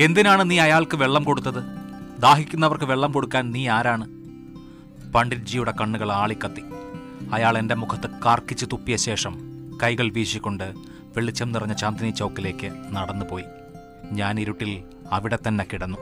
എന്തിനാണ് നീ അയാൾക്ക് വെള്ളം കൊടുത്തത്? ദാഹിക്കുന്നവർക്ക് വെള്ളം കൊടുക്കാൻ നീ ആരാണ്? പണ്ഡിറ്റ്ജിയുടെ കണ്ണുകൾ ആളിക്കത്തി. അയാൾ എന്റെ മുഖത്ത് കാർക്കിച്ച് തുപ്പിയ ശേഷം കൈകൾ വീശിക്കൊണ്ട് വെളിച്ചം നിറഞ്ഞ ചാന്ദിനി ചൗക്കിലേക്ക് നടന്നുപോയി. ഞാൻ ഇരുട്ടിൽ അവിടെ തന്നെ കിടന്നു.